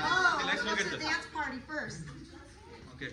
Oh, let's do the dance party first. Okay.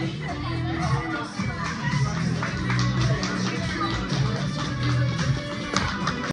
Thank you.